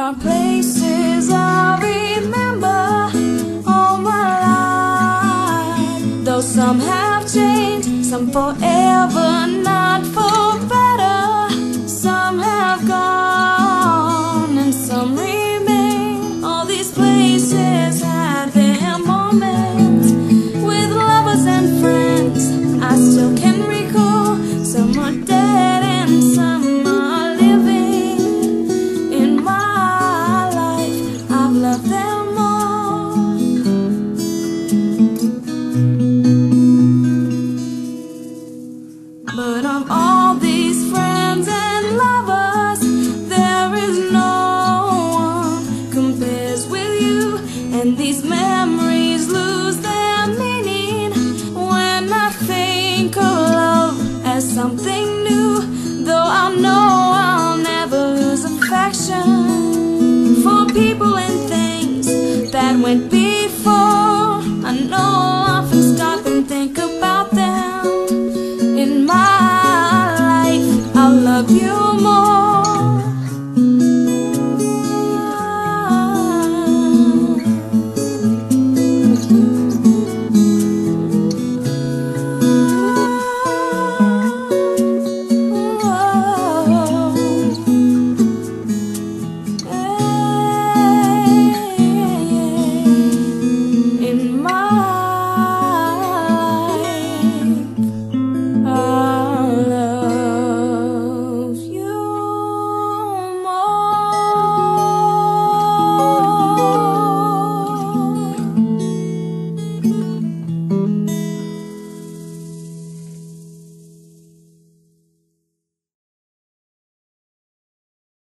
are places I remember all my life. Though some have changed, some forever. But of all these friends and lovers, there is no one compares with you. And these memories lose their meaning when I think of love as something new. Though I know I'll never lose affection for people and things that went know love you more.